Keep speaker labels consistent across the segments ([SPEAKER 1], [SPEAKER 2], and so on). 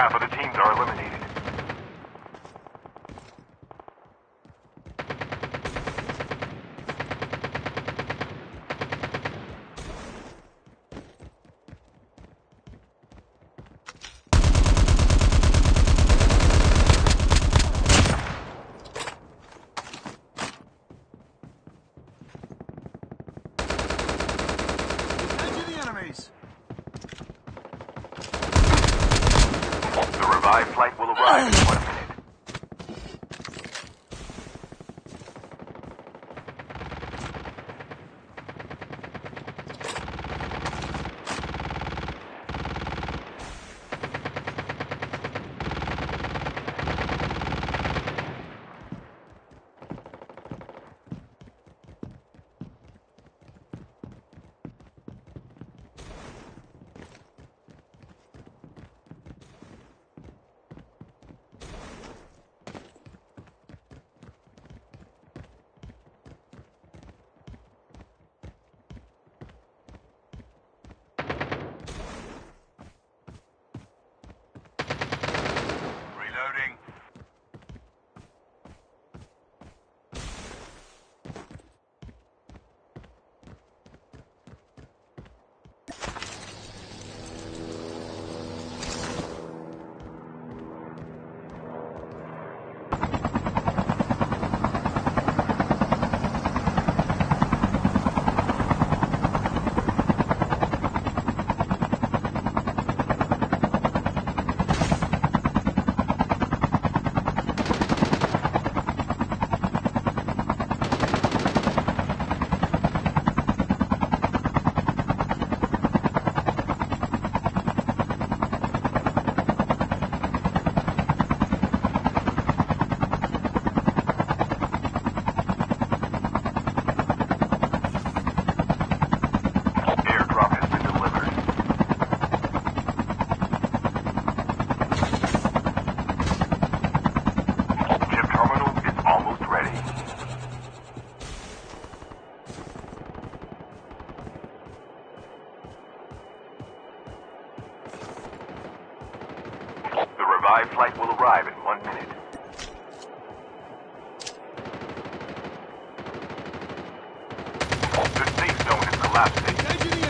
[SPEAKER 1] half of the teams are eliminated. Arrive in one minute. The safe zone is collapsing.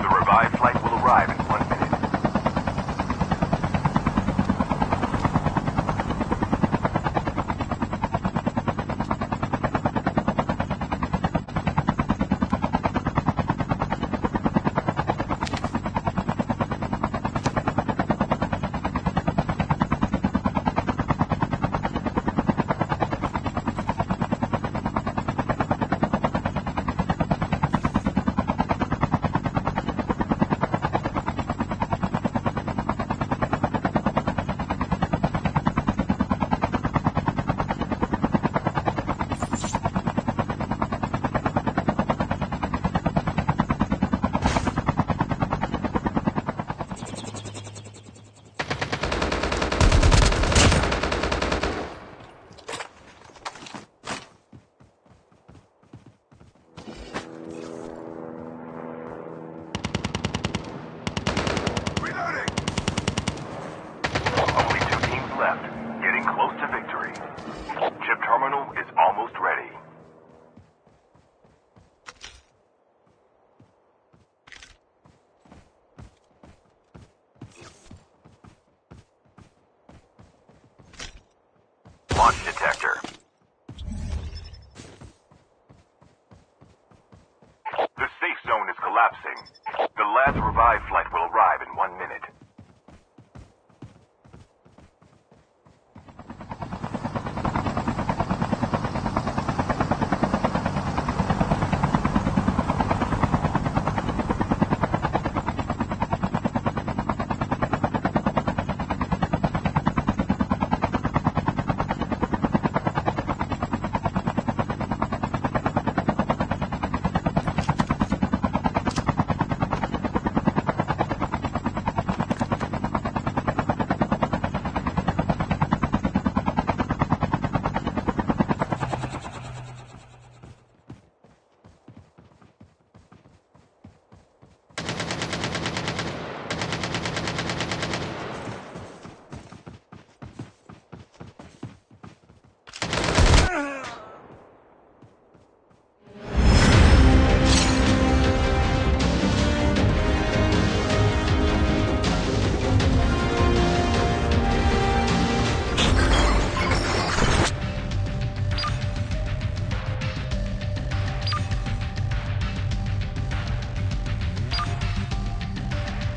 [SPEAKER 1] The revived flight will arrive in left, getting close to victory. Chip terminal is almost ready. Launch detector. The safe zone is collapsing. The last revive flight will arrive in one minute.